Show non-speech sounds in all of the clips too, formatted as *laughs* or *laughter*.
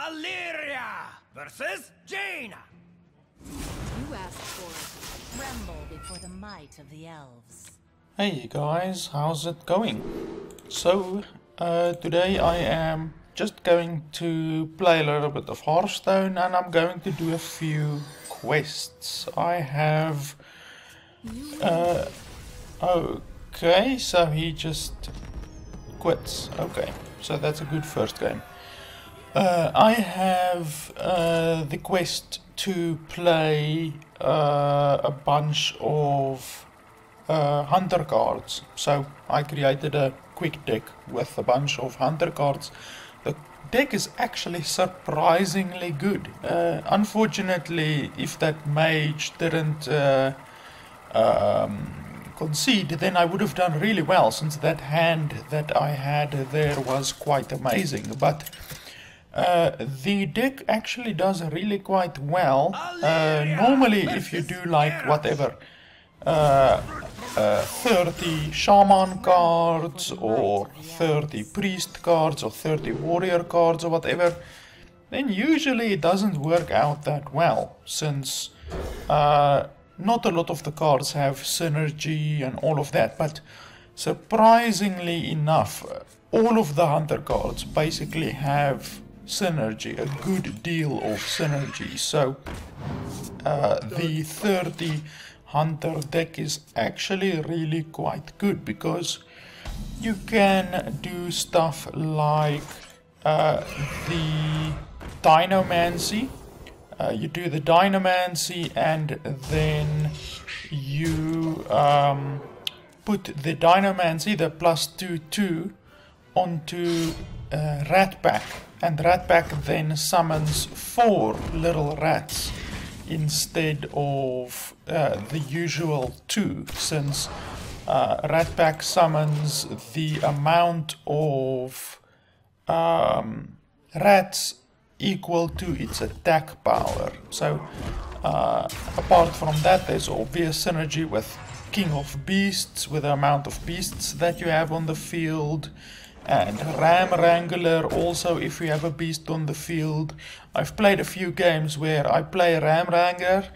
Alleria versus Jaina. You asked for it. Tremble before the might of the elves. Hey guys, how's it going? So, uh, today I am just going to play a little bit of Hearthstone and I'm going to do a few quests. I have... Uh, okay, so he just quits. Okay, so that's a good first game. Uh, I have uh, the quest to play uh, a bunch of uh, hunter cards. So I created a quick deck with a bunch of hunter cards. The deck is actually surprisingly good. Uh, unfortunately, if that mage didn't uh, um, concede, then I would have done really well, since that hand that I had there was quite amazing. But uh, the deck actually does really quite well. Uh, normally, if you do like whatever, uh, uh, 30 shaman cards or 30 priest cards or 30 warrior cards or whatever, then usually it doesn't work out that well since uh, not a lot of the cards have synergy and all of that, but surprisingly enough, all of the hunter cards basically have synergy, a good deal of synergy. So uh, the 30 hunter deck is actually really quite good because you can do stuff like uh, the Dinomancy. Uh, you do the Dinomancy and then you um, put the Dinomancy, the plus 2 2, onto uh, Rat Pack. And Rat Pack then summons four little rats instead of uh, the usual two, since uh, summons the amount of um, rats equal to its attack power. So, uh, apart from that, there's obvious synergy with King of Beasts, with the amount of beasts that you have on the field. And Ram Wrangler also if you have a beast on the field. I've played a few games where I play Ram Wrangler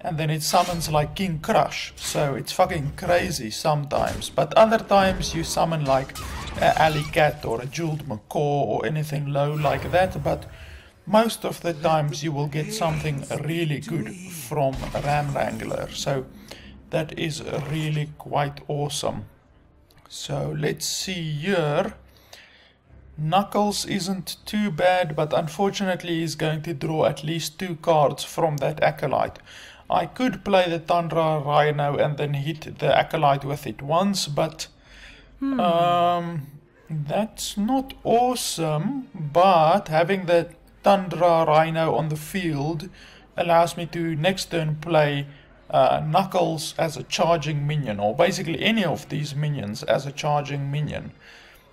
and then it summons like King Krush. So it's fucking crazy sometimes. But other times you summon like a Alley Cat or a Jeweled Macaw or anything low like that. But most of the times you will get something really good from Ram Wrangler. So that is really quite awesome. So let's see here. Knuckles isn't too bad, but unfortunately he's going to draw at least two cards from that Acolyte. I could play the Tundra Rhino and then hit the Acolyte with it once, but hmm. um, that's not awesome. But having the Tundra Rhino on the field allows me to next turn play uh, Knuckles as a charging minion, or basically any of these minions as a charging minion.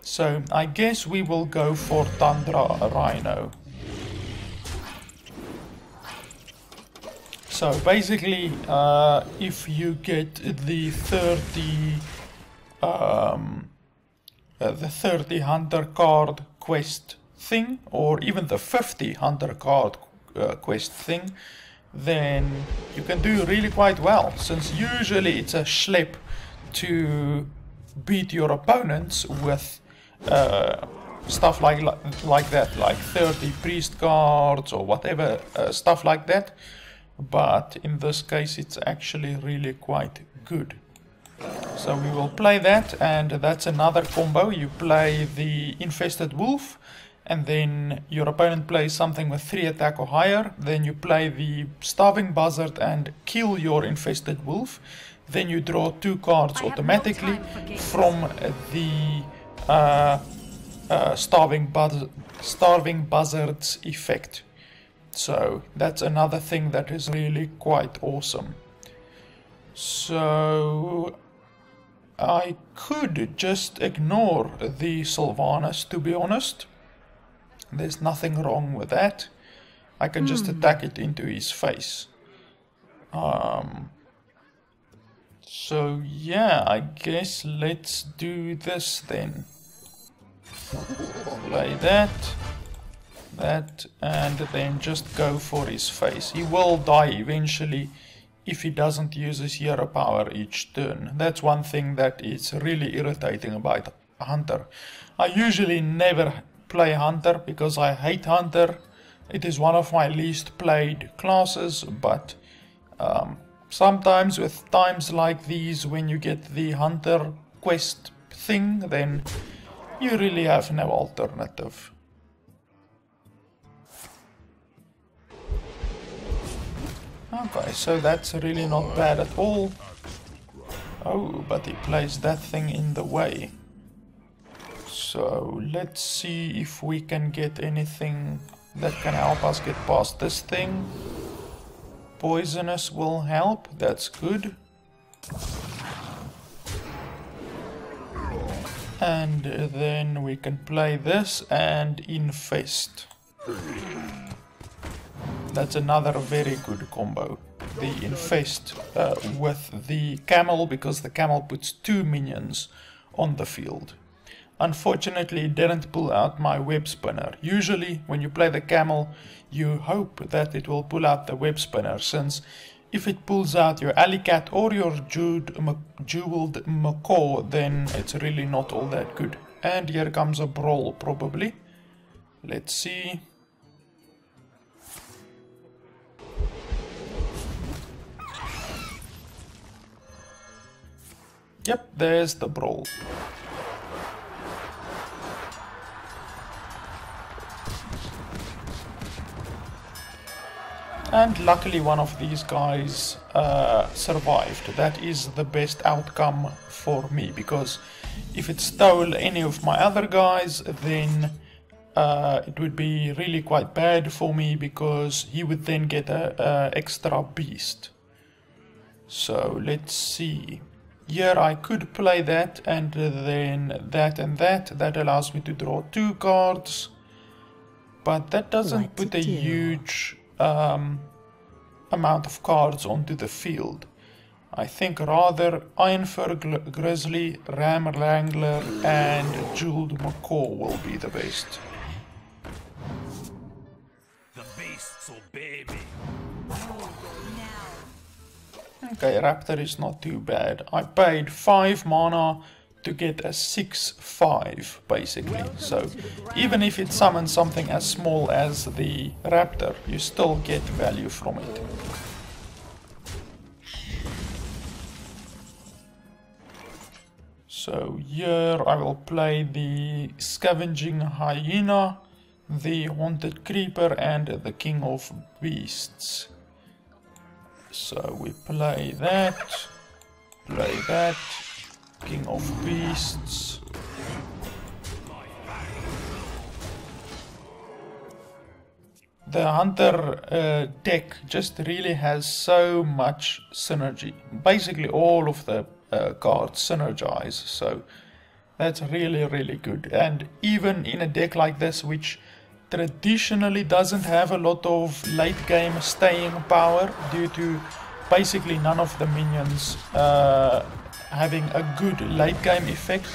So I guess we will go for Tundra Rhino. So basically, uh, if you get the 30, um, uh, the 30 hunter card quest thing, or even the 50 hunter card uh, quest thing, then you can do really quite well, since usually it's a schlep to beat your opponents with uh, stuff like like that, like 30 priest cards or whatever, uh, stuff like that. But in this case, it's actually really quite good. So we will play that, and that's another combo. You play the Infested Wolf, and then your opponent plays something with 3 attack or higher. Then you play the Starving Buzzard and kill your Infested Wolf. Then you draw two cards automatically no from the uh, uh, starving, buzz starving buzzards effect. So that's another thing that is really quite awesome. So I could just ignore the Sylvanas to be honest. There's nothing wrong with that. I can just hmm. attack it into his face. Um, so yeah, I guess let's do this then. Play that. that and then just go for his face. He will die eventually if he doesn't use his hero power each turn. That's one thing that is really irritating about Hunter. I usually never play Hunter because I hate Hunter. It is one of my least played classes, but um, sometimes with times like these when you get the Hunter quest thing, then you really have no alternative. Okay, so that's really not bad at all. Oh, but he plays that thing in the way. So let's see if we can get anything that can help us get past this thing. Poisonous will help, that's good. And then we can play this and infest. That's another very good combo. The infest uh, with the camel because the camel puts two minions on the field. Unfortunately, it didn't pull out my web spinner. Usually, when you play the camel, you hope that it will pull out the web spinner, since if it pulls out your alley cat or your jeweled macaw, then it's really not all that good. And here comes a brawl, probably. Let's see. Yep, there's the brawl. And luckily one of these guys uh, survived. That is the best outcome for me, because if it stole any of my other guys, then uh, it would be really quite bad for me, because he would then get a, a extra beast. So let's see. Here I could play that and then that and that. That allows me to draw two cards. But that doesn't what put a huge um, amount of cards onto the field. I think rather Ironfur Grizzly, Ram Wrangler and Jeweled Macaw will be the best. The beasts obey me. Okay, Raptor is not too bad. I paid 5 mana to get a 6-5 basically. So even if it summons something as small as the Raptor, you still get value from it. So here I will play the Scavenging Hyena, the Haunted Creeper and the King of Beasts. So we play that, play that, King of Beasts. The Hunter uh, deck just really has so much synergy. Basically all of the uh, cards synergize, so that's really really good. And even in a deck like this which traditionally doesn't have a lot of late game staying power due to basically none of the minions uh, having a good late game effect.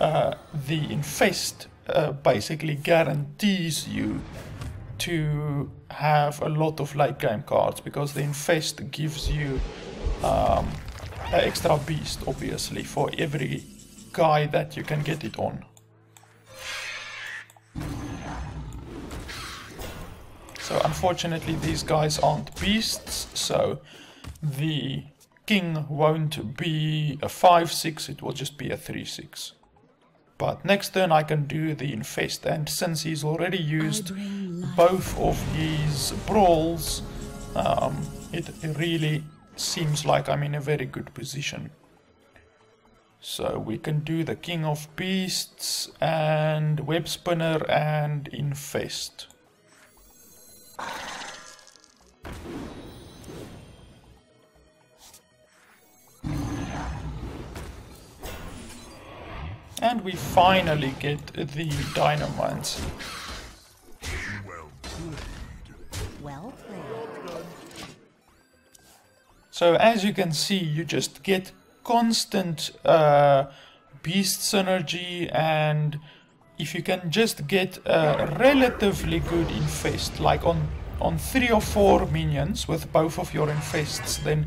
Uh, the infest uh, basically guarantees you to have a lot of late game cards because the infest gives you um, an extra beast obviously for every guy that you can get it on. So unfortunately these guys aren't beasts, so the king won't be a 5-6, it will just be a 3-6. But next turn I can do the infest, and since he's already used both of his brawls, um, it really seems like I'm in a very good position. So we can do the King of Beasts and Web Spinner and Infest. And we finally get the Dynamite. Well played. So as you can see, you just get constant uh, beast synergy and if you can just get a relatively good infest, like on, on 3 or 4 minions with both of your infests, then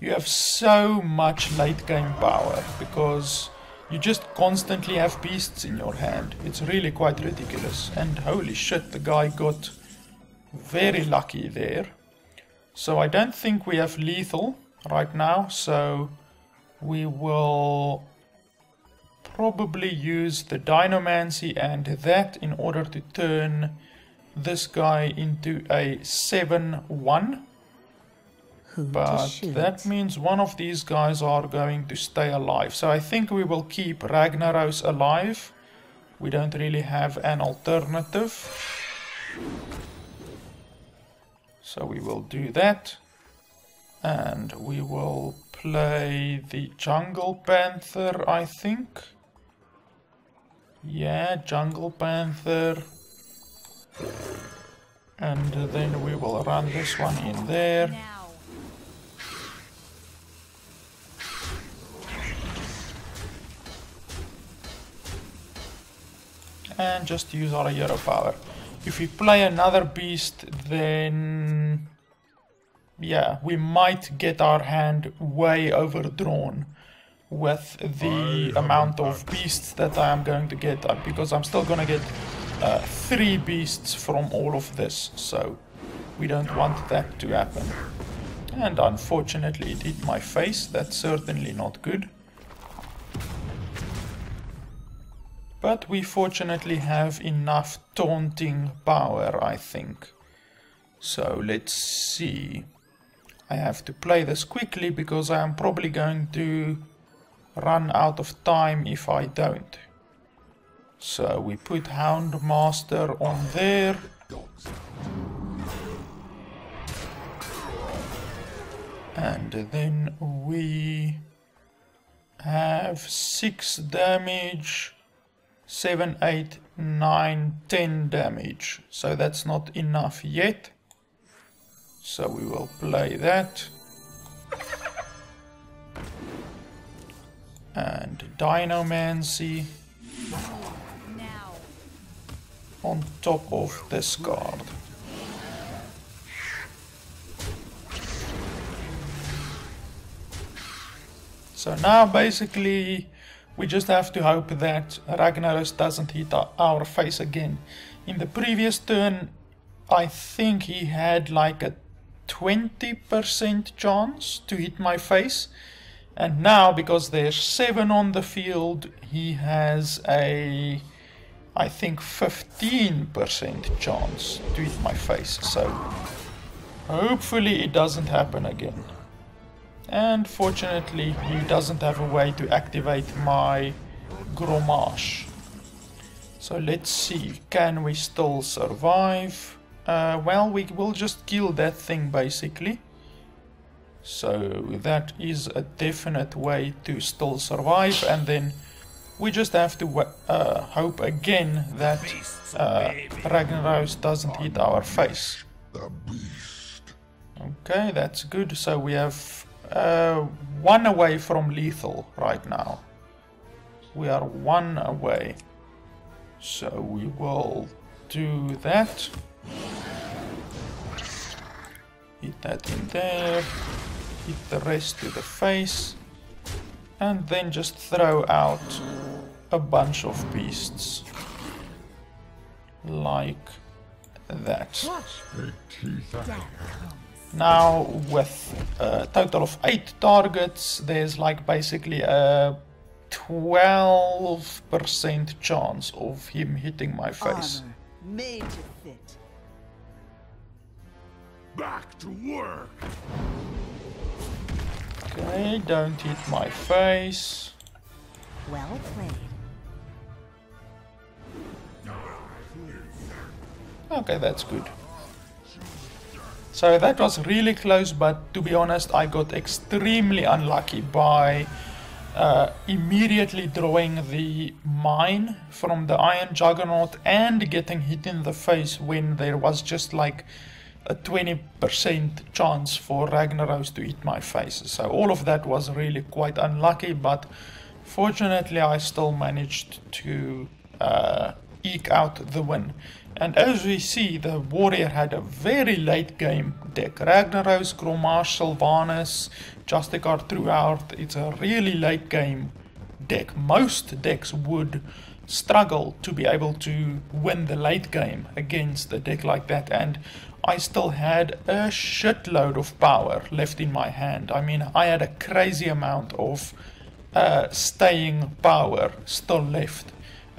you have so much late game power because you just constantly have beasts in your hand. It's really quite ridiculous. And holy shit, the guy got very lucky there. So I don't think we have lethal right now, so we will probably use the Dinomancy and that in order to turn this guy into a 7-1. But that means one of these guys are going to stay alive. So I think we will keep Ragnaros alive. We don't really have an alternative. So we will do that. And we will play the Jungle Panther, I think. Yeah, Jungle Panther. And then we will run this one in there. And just use our hero power. If we play another beast, then... Yeah, we might get our hand way overdrawn with the amount of beasts that I am going to get uh, because I'm still gonna get uh, three beasts from all of this so we don't want that to happen. And unfortunately it hit my face. That's certainly not good but we fortunately have enough taunting power I think so let's see I have to play this quickly because I am probably going to run out of time if I don't. So we put Houndmaster on there. And then we have 6 damage, 7, 8, 9, 10 damage. So that's not enough yet. So we will play that. and Dinomancy on top of this card. So now basically we just have to hope that Ragnaros doesn't hit our face again. In the previous turn I think he had like a 20% chance to hit my face and now, because there's seven on the field, he has a, I think, 15% chance to hit my face. So, hopefully it doesn't happen again. And fortunately, he doesn't have a way to activate my Morts. So let's see, can we still survive? Uh, well, we will just kill that thing basically. So that is a definite way to still survive and then we just have to uh, hope again that uh, Ragnaros doesn't hit our face. Okay, that's good. So we have uh, one away from lethal right now. We are one away. So we will do that. Hit that in there hit the rest to the face, and then just throw out a bunch of beasts. Like that. Now with a total of 8 targets, there's like basically a 12% chance of him hitting my face. made to fit. Back to work! Okay, don't hit my face. Well played. Okay, that's good. So that was really close, but to be honest, I got extremely unlucky by uh, immediately drawing the mine from the Iron Juggernaut and getting hit in the face when there was just like a 20% chance for Ragnaros to eat my face. So all of that was really quite unlucky, but fortunately I still managed to uh, eke out the win. And as we see, the warrior had a very late game deck. Ragnaros, Grommash, Sylvanas, Justicar Trueheart. It's a really late game deck. Most decks would struggle to be able to win the late game against a deck like that. And I still had a shitload of power left in my hand. I mean, I had a crazy amount of uh, staying power still left.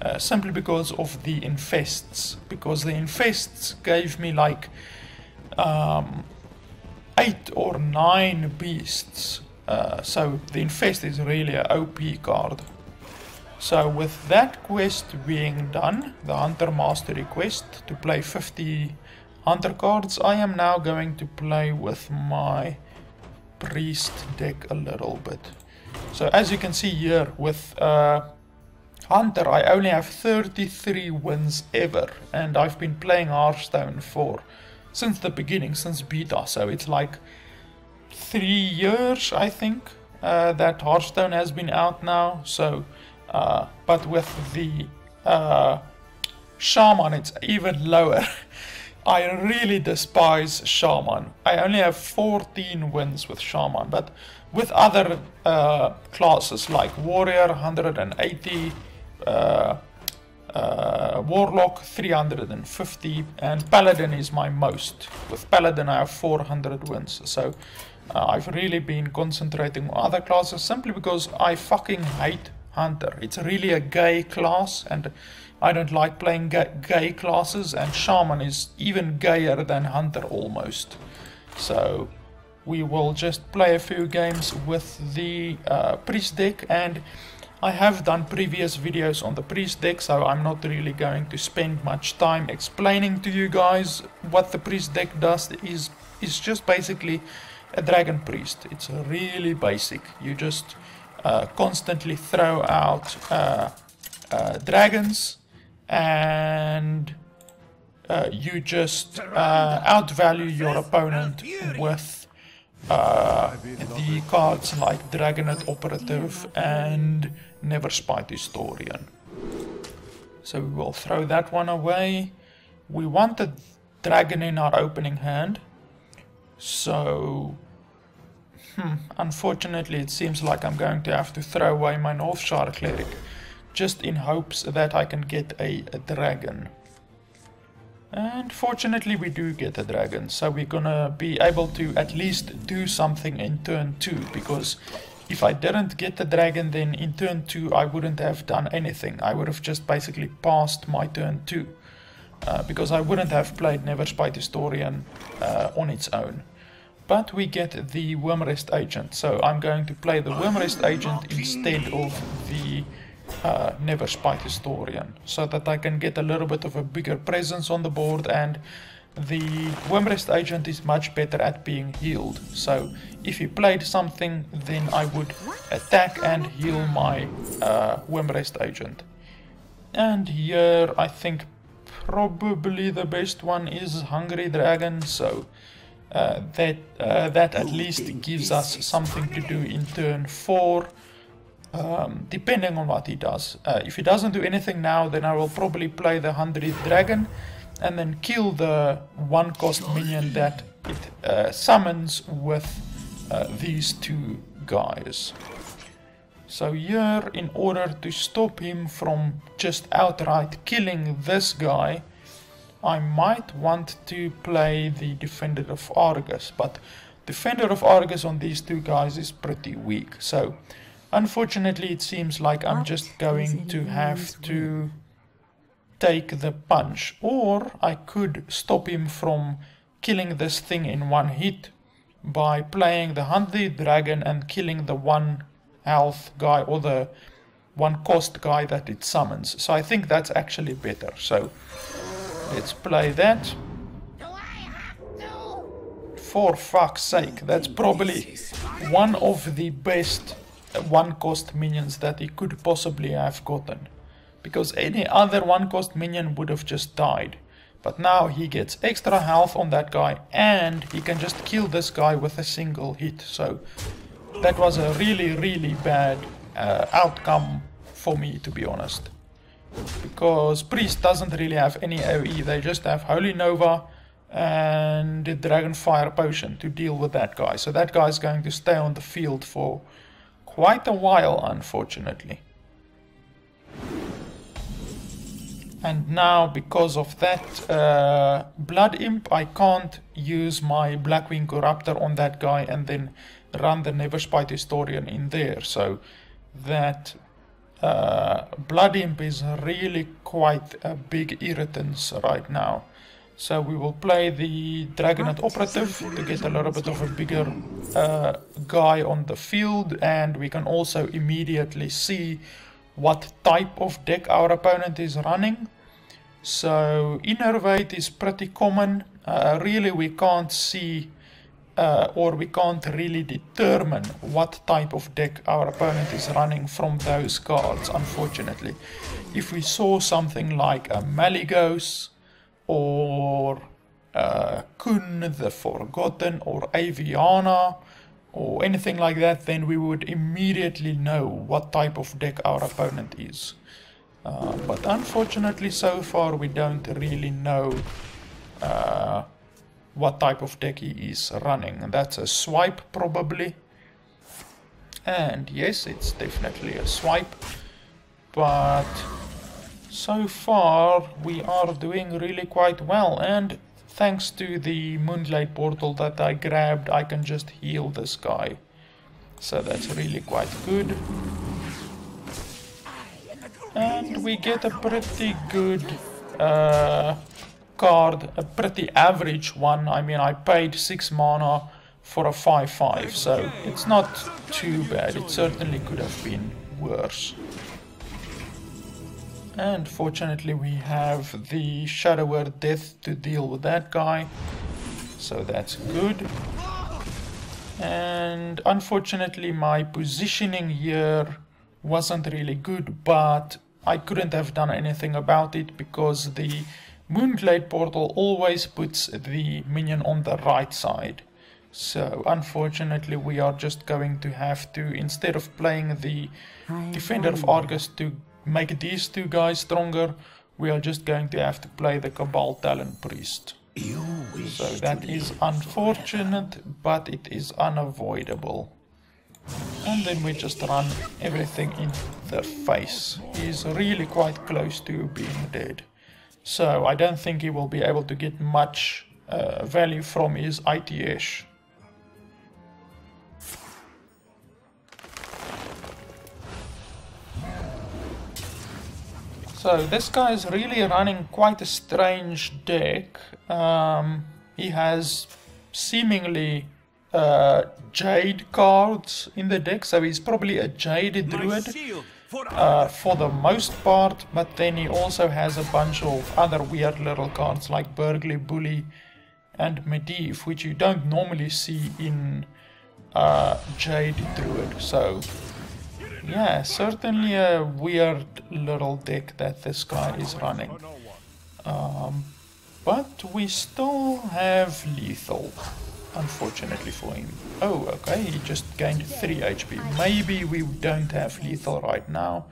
Uh, simply because of the infests. Because the infests gave me like um, eight or nine beasts. Uh, so the infest is really an OP card. So with that quest being done, the Hunter Mastery quest to play 50 Hunter cards, I am now going to play with my Priest deck a little bit. So as you can see here with uh, Hunter, I only have 33 wins ever, and I've been playing Hearthstone for since the beginning, since beta, so it's like three years, I think, uh, that Hearthstone has been out now. So, uh, but with the uh, Shaman, it's even lower. *laughs* I really despise Shaman. I only have 14 wins with Shaman, but with other uh, classes like Warrior 180, uh, uh, Warlock 350, and Paladin is my most. With Paladin, I have 400 wins. So uh, I've really been concentrating on other classes simply because I fucking hate Hunter. It's really a gay class, and I don't like playing ga gay classes, and Shaman is even gayer than Hunter almost. So we will just play a few games with the uh, Priest deck, and I have done previous videos on the Priest deck, so I'm not really going to spend much time explaining to you guys what the Priest deck does. is is just basically a Dragon Priest. It's really basic. You just uh, constantly throw out uh, uh, dragons and uh, you just uh, outvalue your opponent with uh, the cards like Drakonid Operative and Never Netherspite Historian. So we will throw that one away. We want the dragon in our opening hand. So, hmm, unfortunately it seems like I'm going to have to throw away my Northshire Cleric just in hopes that I can get a, a dragon. And fortunately we do get a dragon, so we're gonna be able to at least do something in turn 2, because if I didn't get the dragon then in turn 2 I wouldn't have done anything. I would have just basically passed my turn 2. Uh, because I wouldn't have played Netherspite Historian uh, on its own. But we get the Wyrmrest Agent, so I'm going to play the Wyrmrest Agent instead of the uh, Netherspite Historian, so that I can get a little bit of a bigger presence on the board and the Wyrmrest agent is much better at being healed. So if he played something, then I would attack and heal my uh, Wyrmrest agent. And here I think probably the best one is Hungry Dragon, so uh, that, uh, that at least gives us something to do in turn 4 um, depending on what he does. Uh, if he doesn't do anything now, then I will probably play the Hungry Dragon and then kill the one cost minion that it uh, summons with uh, these two guys. So here, in order to stop him from just outright killing this guy, I might want to play the Defender of Argus, but Defender of Argus on these two guys is pretty weak, so Unfortunately, it seems like I'm just going to have to take the punch. Or I could stop him from killing this thing in one hit by playing the Hungry Dragon and killing the one health guy or the one cost guy that it summons. So I think that's actually better. So let's play that. For fuck's sake, that's probably one of the best one cost minions that he could possibly have gotten. Because any other one cost minion would have just died. But now he gets extra health on that guy and he can just kill this guy with a single hit. So that was a really, really bad uh, outcome for me, to be honest. because Priest doesn't really have any AoE, they just have Holy Nova and the Dragonfire Potion to deal with that guy. So that guy is going to stay on the field for quite a while, unfortunately. And now, because of that uh, Blood Imp, I can't use my Blackwing Corruptor on that guy and then run the Netherspite Historian in there. So that uh, Blood Imp is really quite a big irritant right now. So we will play the Drakonid Operative to get a little bit of a bigger uh, guy on the field and we can also immediately see what type of deck our opponent is running. So Innervate is pretty common. Uh, really we can't see uh, or we can't really determine what type of deck our opponent is running from those cards, unfortunately. If we saw something like a Malygos or uh, Kun the Forgotten or Aviana or anything like that, then we would immediately know what type of deck our opponent is. Uh, but unfortunately, so far we don't really know uh, what type of deck he is running. That's a swipe probably. And yes, it's definitely a swipe. But so far we are doing really quite well. And thanks to the Moonglade portal that I grabbed, I can just heal this guy. So that's really quite good. And we get a pretty good uh, card, a pretty average one. I mean, I paid 6 mana for a 5-5, so it's not too bad. It certainly could have been worse. And fortunately we have the Shadow Word Death to deal with that guy, so that's good. And unfortunately my positioning here wasn't really good, but I couldn't have done anything about it because the Moonglade portal always puts the minion on the right side. So unfortunately we are just going to have to, instead of playing the Defender of Argus to make these two guys stronger, we are just going to have to play the Kabal Talonpriest. So that is unfortunate, but it is unavoidable. And then we just run everything in the face. He's really quite close to being dead. So I don't think he will be able to get much uh, value from his ITS. So this guy is really running quite a strange deck. Um, he has seemingly uh, Jade cards in the deck, so he's probably a Jade Druid uh, for the most part, but then he also has a bunch of other weird little cards like Burgly Bully and Medivh, which you don't normally see in uh, Jade Druid. So, yeah, certainly a weird little deck that this guy is running. Um, but we still have lethal unfortunately for him. Oh, okay, he just gained 3 HP. Maybe we don't have lethal right now.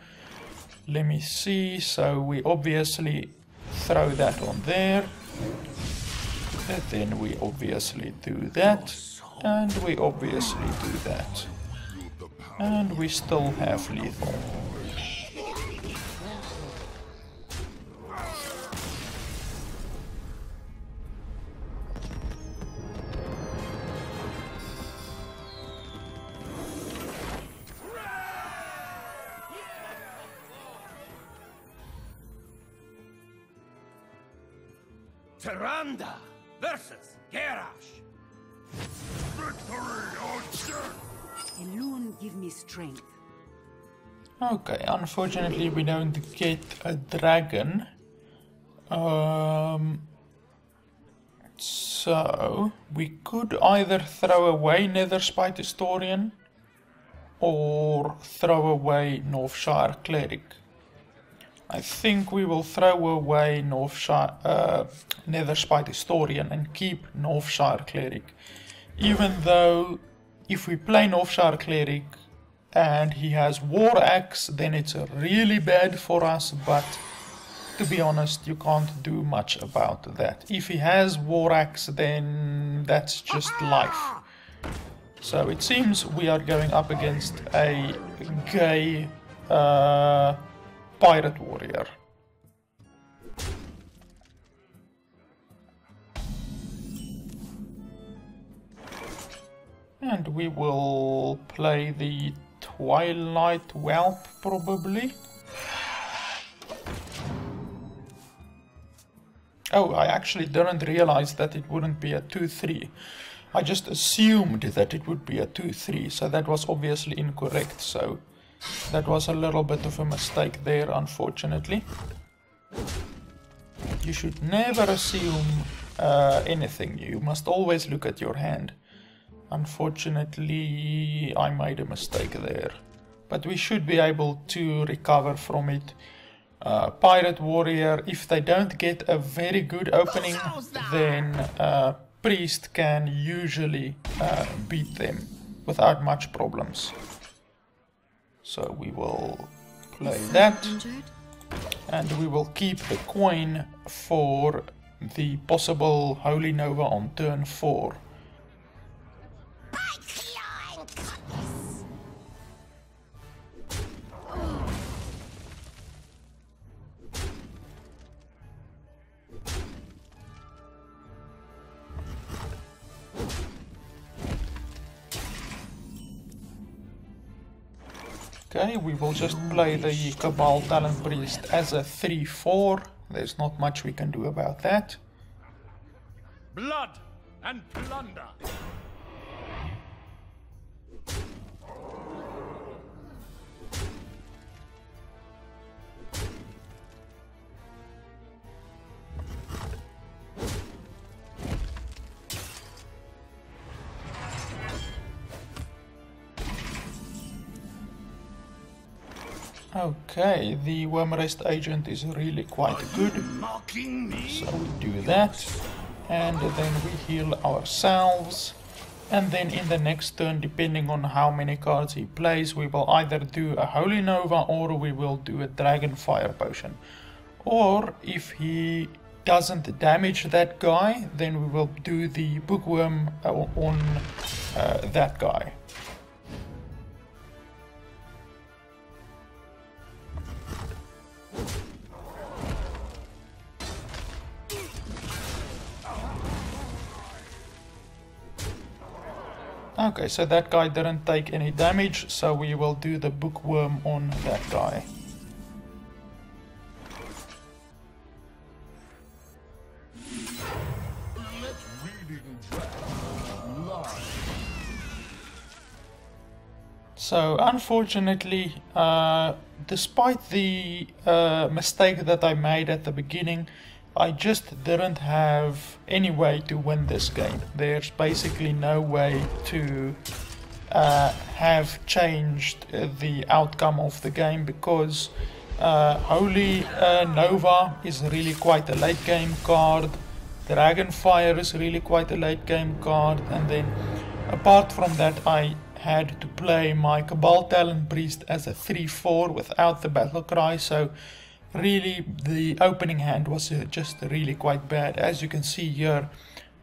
Let me see, so we obviously throw that on there. And then we obviously do that. And we obviously do that. And we still have lethal. Tyrande me strength. Okay, unfortunately we don't get a dragon. Um, so, we could either throw away Netherspite Historian or throw away Northshire Cleric. I think we will throw away Northshire, uh, Netherspite Historian and keep Northshire Cleric. Even though if we play Northshire Cleric, and he has War Axe, then it's really bad for us, but to be honest, you can't do much about that. If he has War Axe, then that's just life. So it seems we are going up against a gay uh, pirate warrior. And we will play the Twilight Whelp probably. Oh, I actually didn't realize that it wouldn't be a 2-3. I just assumed that it would be a 2-3, so that was obviously incorrect, so that was a little bit of a mistake there, unfortunately. You should never assume uh, anything, you must always look at your hand. Unfortunately, I made a mistake there, but we should be able to recover from it uh, Pirate Warrior, if they don't get a very good opening, then uh, Priest can usually uh, beat them without much problems. So we will play that. And we will keep the coin for the possible Holy Nova on turn 4. Okay, we will just play the Kabal Talonpriest as a 3-4. There's not much we can do about that. Blood and plunder. Okay, the worm Wyrmrest agent is really quite good. So we do that. And then we heal ourselves. And then in the next turn, depending on how many cards he plays, we will either do a Holy Nova or we will do a Dragon Fire Potion. Or if he doesn't damage that guy, then we will do the Bookworm uh, on uh, that guy. Okay, so that guy didn't take any damage, so we will do the bookworm on that guy. So unfortunately, uh, despite the uh, mistake that I made at the beginning, I just didn't have any way to win this game. There's basically no way to uh, have changed the outcome of the game because uh, Holy uh, Nova is really quite a late game card. Dragonfire is really quite a late game card and then apart from that I had to play my Kabal Talonpriest as a 3-4 without the battle cry so really the opening hand was uh, just really quite bad. As you can see here,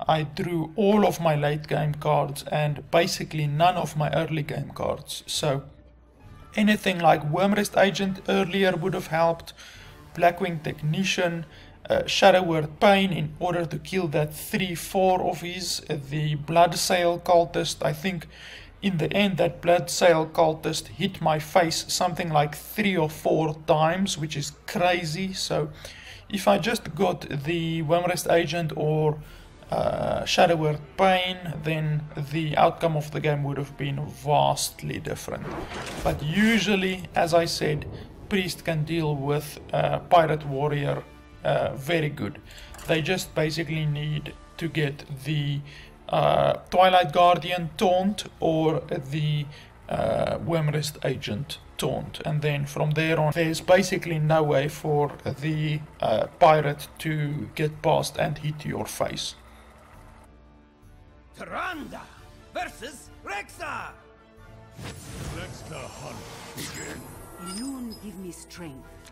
I drew all of my late game cards and basically none of my early game cards. So anything like Wyrmrest Agent earlier would have helped, Blackwing Technician, uh, Shadow Word Pain in order to kill that 3-4 of his, uh, the Bloodsail Cultist, I think in the end that Bloodsail cultist hit my face something like three or four times which is crazy. So if I just got the Wyrmrest agent or uh, Shadow Word Pain then the outcome of the game would have been vastly different. But usually as I said priest can deal with uh, pirate warrior uh, very good. They just basically need to get the uh, Twilight Guardian taunt or the uh, Wyrmrest agent taunt and then from there on there's basically no way for the uh, pirate to get past and hit your face. Tyrande versus Rexxar! Let the hunt begin. Illusion give me strength.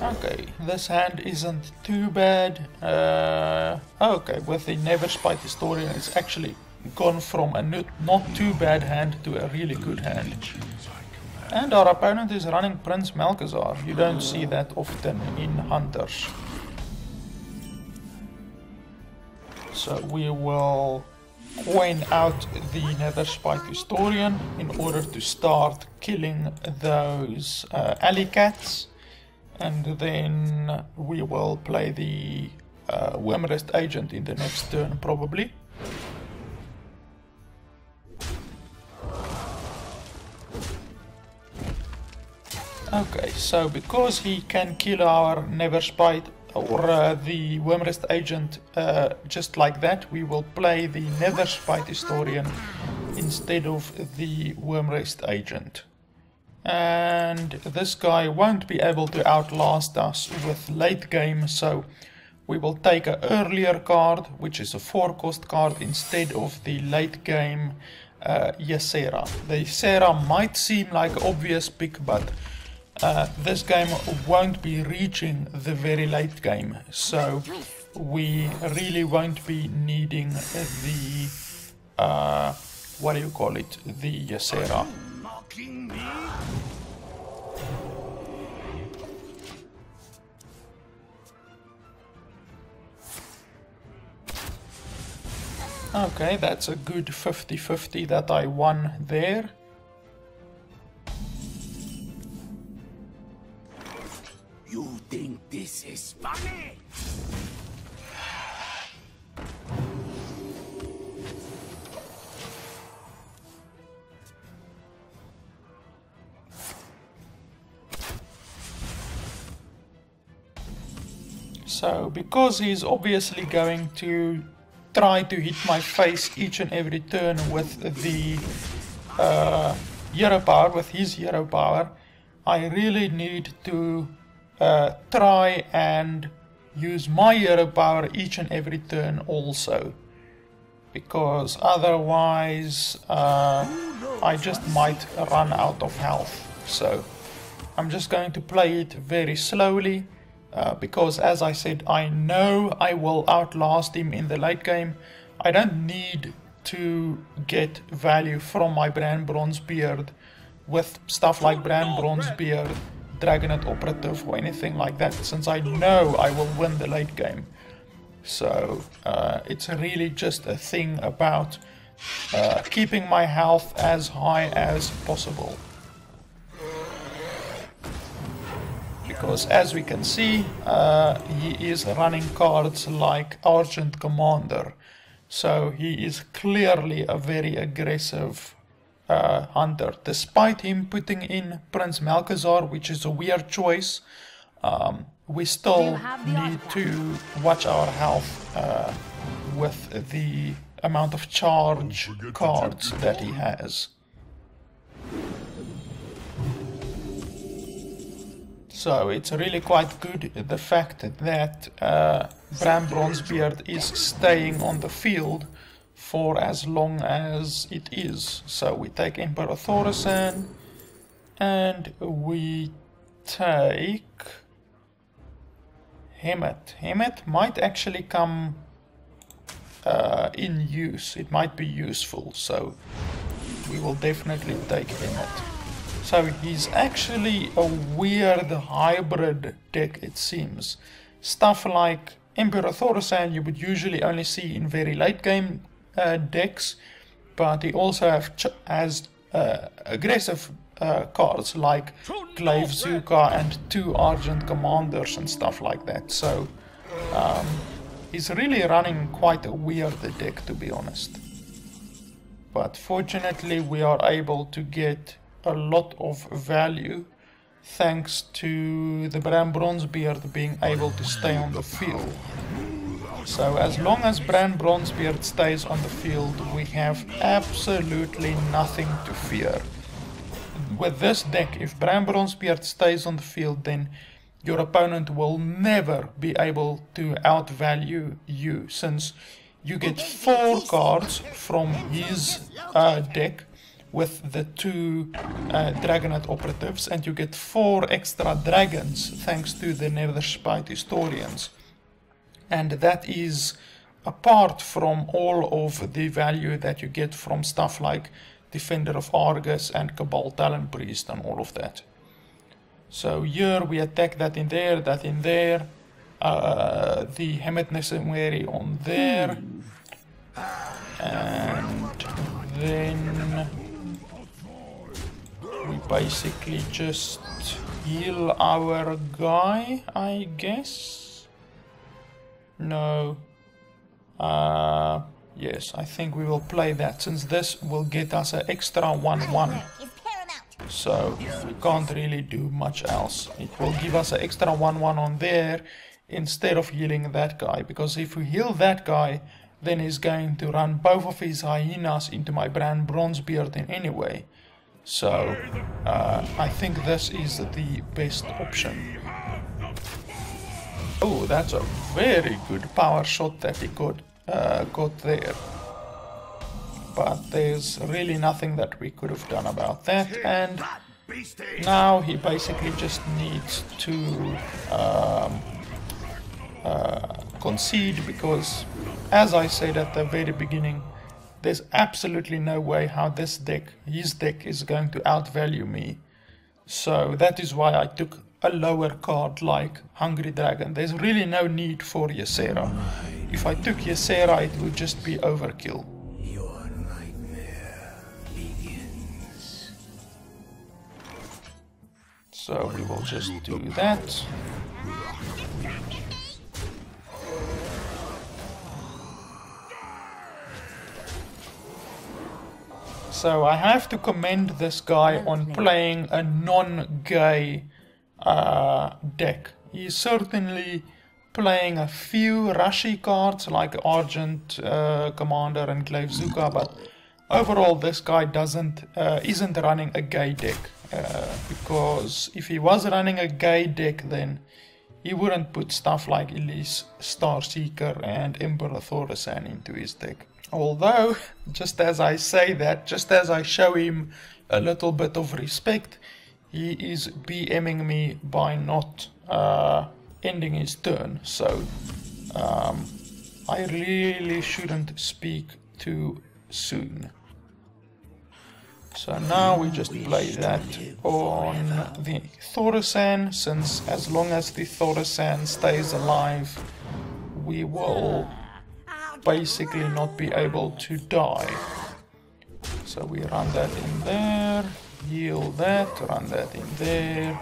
Okay, this hand isn't too bad. Uh, okay, with the Netherspite Historian, it's actually gone from a not, too bad hand to a really good hand. And our opponent is running Prince Malchezaar. You don't see that often in Hunters. So we will coin out the Netherspite Historian in order to start killing those uh, alley cats and then we will play the uh, Wyrmrest agent in the next turn probably. Okay, so because he can kill our Netherspite or uh, the Wyrmrest agent uh, just like that, we will play the Netherspite Historian instead of the Wyrmrest agent and this guy won't be able to outlast us with late game so we will take an earlier card which is a 4 cost card instead of the late game uh, Ysera. The Ysera might seem like obvious pick but uh, this game won't be reaching the very late game so we really won't be needing the uh, what do you call it the Ysera. Mocking me? Okay, that's a good 50-50 that I won there. You think this is funny? So, because he's obviously going to try to hit my face each and every turn with the uh, hero power, with his hero power, I really need to uh, try and use my hero power each and every turn also. Because otherwise uh, I just might run out of health. So I'm just going to play it very slowly. Uh, because as I said, I know I will outlast him in the late game. I don't need to get value from my Brann Bronzebeard with stuff like Brann Bronzebeard, Drakonid Operative or anything like that, since I know I will win the late game. So uh, it's really just a thing about uh, keeping my health as high as possible. Because as we can see uh, he is running cards like Argent Commander. So he is clearly a very aggressive uh, hunter despite him putting in Prince Malchezaar which is a weird choice. Um, we still need to watch our health uh, with the amount of charge cards that he has. So it's really quite good the fact that uh, Brann Bronzebeard is staying on the field for as long as it is. So we take Emperor Thaurissan and we take Hemet. Hemet might actually come uh, in use. It might be useful, so we will definitely take Hemet. So he's actually a weird hybrid deck, it seems. Stuff like Emperor Thaurissan you would usually only see in very late game uh, decks, but he also have has uh, aggressive uh, cards like Glaivezooka and two Argent Commanders and stuff like that. So um, he's really running quite a weird deck to be honest. But fortunately we are able to get a lot of value thanks to the Brann Bronzebeard being able to stay on the field. So as long as Brann Bronzebeard stays on the field, we have absolutely nothing to fear. With this deck, if Brann Bronzebeard stays on the field, then your opponent will never be able to outvalue you, since you get four cards from his uh, deck with the two uh, Drakonid operatives, and you get four extra dragons thanks to the Netherspite historians. And that is apart from all of the value that you get from stuff like Defender of Argus and Kabal Talonpriest and all of that. So here we attack that in there, that in there, uh, the Hemet Nesingwary on there, and then we basically just heal our guy, I guess. No. Uh, yes, I think we will play that since this will get us an extra 1-1. So we can't really do much else. It will give us an extra 1-1 on there instead of healing that guy. Because if we heal that guy, then he's going to run both of his hyenas into my Brann Bronzebeard in anyway. So uh, I think this is the best option. Oh, that's a very good power shot that he got, uh, got there. But there's really nothing that we could have done about that. And now he basically just needs to um, uh, concede because, as I said at the very beginning, there's absolutely no way how this deck, his deck, is going to outvalue me. So that is why I took a lower card like Hungry Dragon. There's really no need for Ysera. If I took Ysera, it would just be overkill. Your nightmare begins. So we will just do that. So I have to commend this guy on playing a non-gay uh, deck. He's certainly playing a few Rashi cards like Argent uh, Commander and Glaivezooka, but overall this guy doesn't uh, isn't running a gay deck. Uh, because if he was running a gay deck, then he wouldn't put stuff like Elise, Starseeker, and Emperor Thaurissan into his deck. Although, just as I say that, just as I show him a little bit of respect, he is BMing me by not uh, ending his turn. So, um, I really shouldn't speak too soon. So now we just play that on the Thaurissan, since as long as the Thaurissan stays alive, we will basically not be able to die. So we run that in there, heal that, run that in there.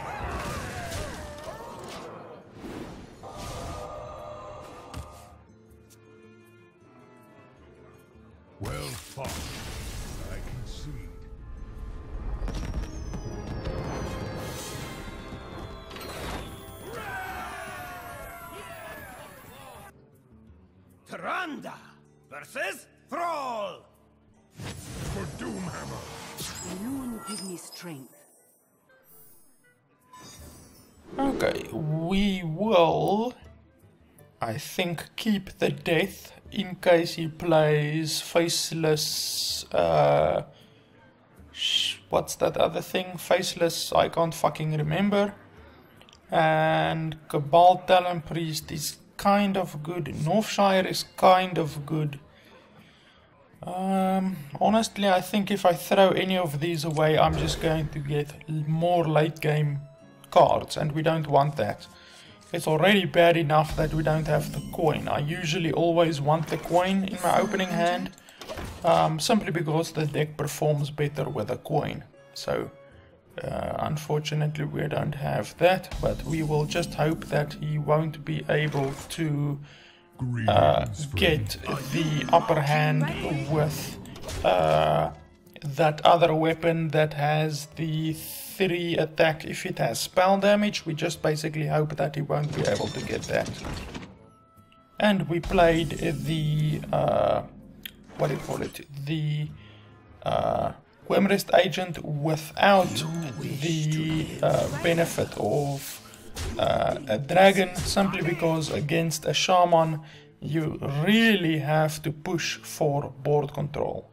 Well fought. Tyrande versus Thrall. For Doomhammer. Noon give me strength. Okay, we will, I think, keep the death in case he plays faceless. Uh, sh- what's that other thing? Faceless, I can't fucking remember. And Kabal Talonpriest is kind of good. Northshire is kind of good. Um, honestly, I think if I throw any of these away, I'm just going to get more late game cards, and we don't want that. It's already bad enough that we don't have the coin. I usually always want the coin in my opening hand, um, simply because the deck performs better with a coin. So, uh, unfortunately, we don't have that, but we will just hope that he won't be able to uh, get the upper hand with uh, that other weapon that has the 3 attack if it has spell damage. We just basically hope that he won't be able to get that. And we played the, uh, what do you call it, the Wyrmrest agent without the uh, benefit of uh, a dragon simply because against a shaman you really have to push for board control.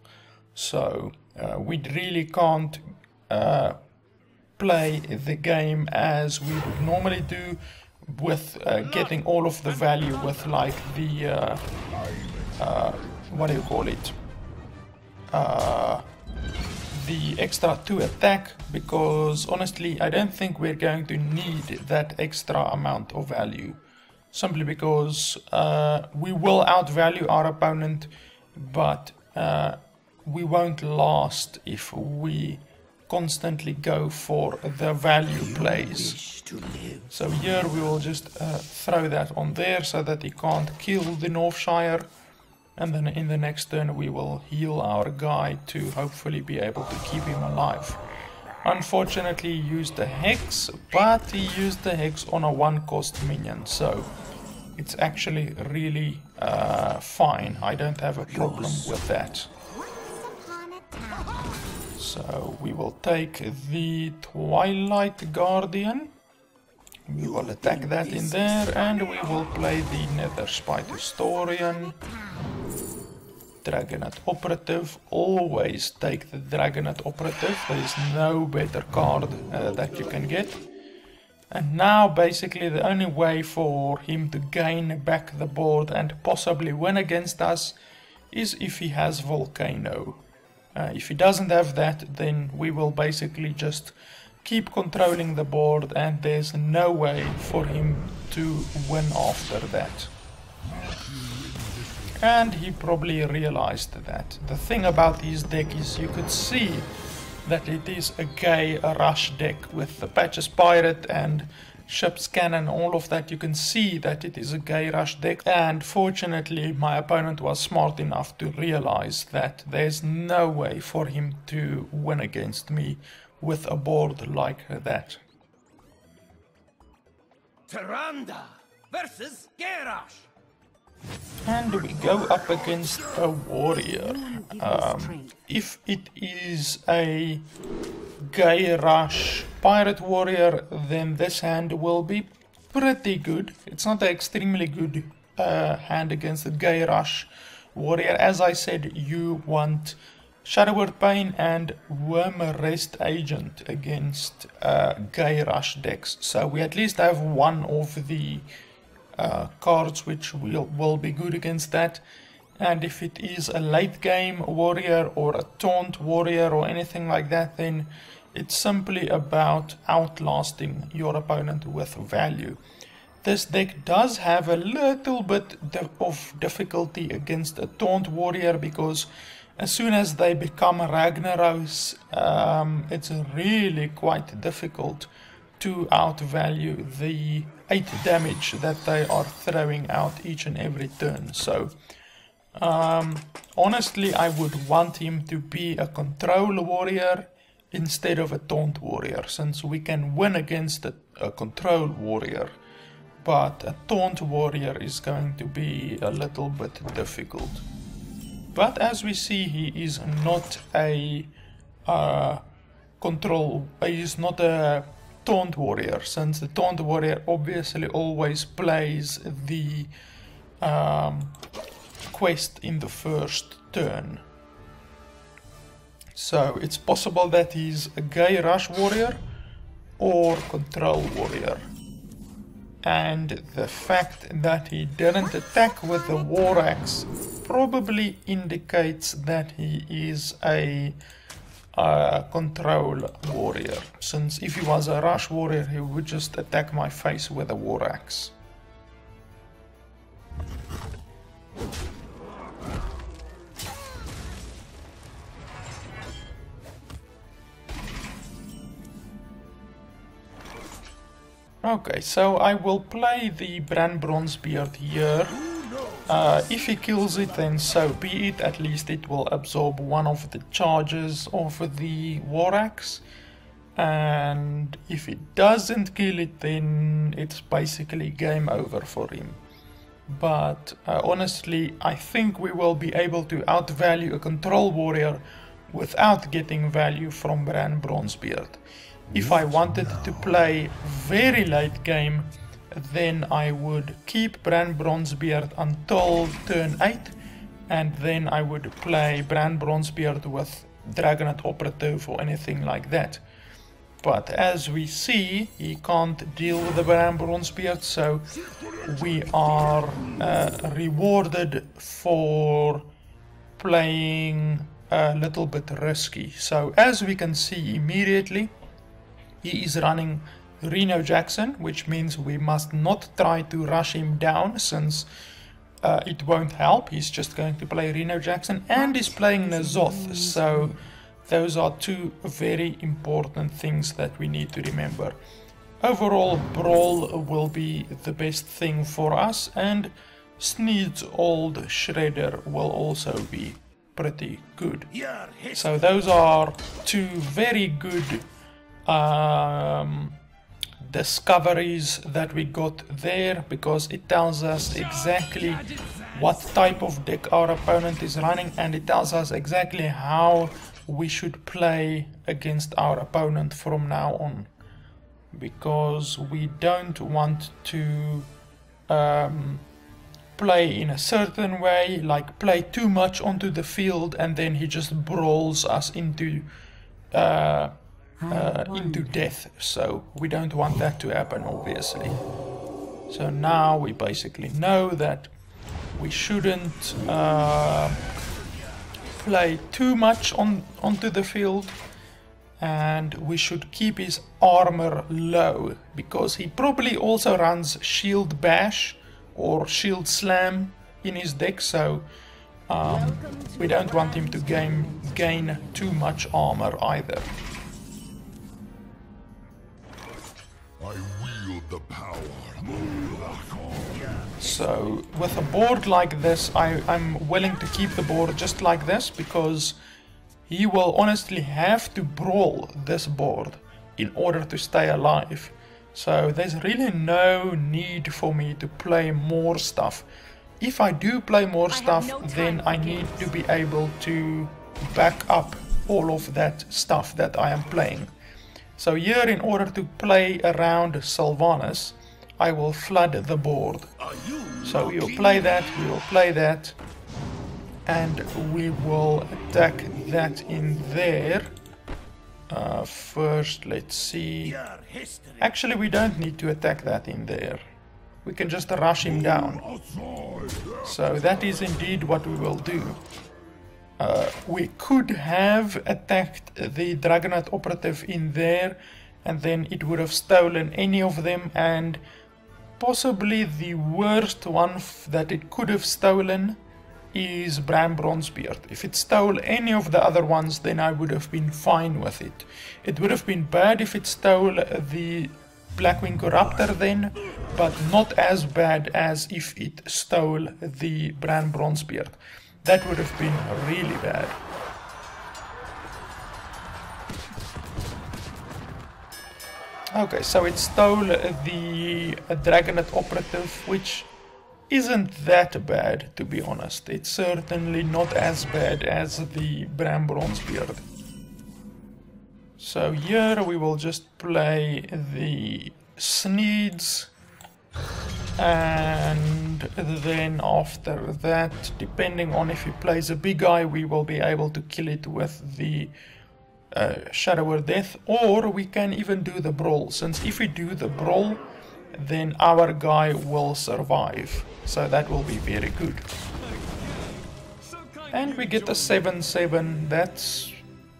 So uh, we really can't uh, play the game as we would normally do with uh, getting all of the value with like the uh, uh, what do you call it uh, the extra 2 attack because honestly I don't think we're going to need that extra amount of value. Simply because uh, we will outvalue our opponent but uh, we won't last if we constantly go for the value plays. So here we will just uh, throw that on there so that he can't kill the Northshire and then in the next turn we will heal our guy to hopefully be able to keep him alive. Unfortunately he used the Hex, but he used the Hex on a one cost minion, so it's actually really uh, fine. I don't have a problem with that. So we will take the Twilight Guardian. We will attack that in there and we will play the Netherspite Historian. Drakonid Operative. Always take the Drakonid Operative. There is no better card uh, that you can get. And now basically the only way for him to gain back the board and possibly win against us is if he has Volcano. Uh, if he doesn't have that then we will basically just keep controlling the board and there's no way for him to win after that. And he probably realized that. The thing about his deck is you could see that it is a gay rush deck with the Patches Pirate and ship's cannon, all of that. You can see that it is a gay rush deck. And fortunately, my opponent was smart enough to realize that there's no way for him to win against me with a board like that. Tyrande versus Garrosh. And we go up against a warrior. Um, if it is a Gay Rush Pirate Warrior, then this hand will be pretty good. It's not an extremely good uh, hand against the Gay Rush Warrior. As I said, you want Shadow Word Pain and Wyrmrest Agent against uh, Gay Rush decks. So we at least have one of the uh, cards which will, will be good against that. And if it is a late game warrior or a taunt warrior or anything like that, then it's simply about outlasting your opponent with value. This deck does have a little bit of difficulty against a taunt warrior because as soon as they become Ragnaros, um, it's really quite difficult to outvalue the 8 damage that they are throwing out each and every turn. So, um, honestly, I would want him to be a control warrior instead of a taunt warrior, since we can win against a, a control warrior. But a taunt warrior is going to be a little bit difficult. But as we see, he is not a uh, control, he is not a taunt warrior since the taunt warrior obviously always plays the um, quest in the first turn. So it's possible that he's a gay rush warrior or control warrior. And the fact that he didn't attack with the war axe probably indicates that he is a uh, control warrior, since if he was a rush warrior, he would just attack my face with a war axe. Okay, so I will play the Brann Bronzebeard here. Uh, if he kills it, then so be it. At least it will absorb one of the charges of the War Axe. And if it doesn't kill it, then it's basically game over for him. But uh, honestly, I think we will be able to outvalue a control warrior without getting value from Brann Bronzebeard. If I wanted to play very late game then I would keep Brann Bronzebeard until turn 8 and then I would play Brann Bronzebeard with Drakonid Operative or anything like that. But as we see, he can't deal with the Brann Bronzebeard, so we are uh, rewarded for playing a little bit risky. So as we can see immediately, he is running Reno Jackson, which means we must not try to rush him down since uh, it won't help. He's just going to play Reno Jackson and he's playing N'Zoth. So those are two very important things that we need to remember. Overall, Brawl will be the best thing for us and Sneed's old Shredder will also be pretty good. So those are two very good um, discoveries that we got there because it tells us exactly what type of deck our opponent is running and it tells us exactly how we should play against our opponent from now on. Because we don't want to um, play in a certain way like play too much onto the field and then he just brawls us into uh, uh, into death so we don't want that to happen obviously. So now we basically know that we shouldn't uh, play too much on onto the field and we should keep his armor low because he probably also runs shield bash or shield slam in his deck so um, we don't want him to gain gain too much armor either. So with a board like this, I, I'm willing to keep the board just like this because he will honestly have to brawl this board in order to stay alive. So there's really no need for me to play more stuff. If I do play more stuff, no then I need to be able to back up all of that stuff that I am playing. So here, in order to play around Sylvanas, I will flood the board. So we'll play that, we will play that, and we will attack that in there. Uh, first, let's see. Actually, we don't need to attack that in there. We can just rush him down. So that is indeed what we will do. Uh, we could have attacked the Drakonid operative in there and then it would have stolen any of them and possibly the worst one that it could have stolen is Brann Bronzebeard. If it stole any of the other ones, then I would have been fine with it. It would have been bad if it stole the Blackwing Corruptor then, but not as bad as if it stole the Brann Bronzebeard. That would have been really bad. Okay, so it stole the uh, Drakonid Operative, which isn't that bad, to be honest. It's certainly not as bad as the Brann Bronzebeard. So here we will just play the Sneeds and then after that, depending on if he plays a big guy, we will be able to kill it with the uh, Shadow Word Death, or we can even do the Brawl, since if we do the Brawl, then our guy will survive. So that will be very good. And we get a 7-7, that's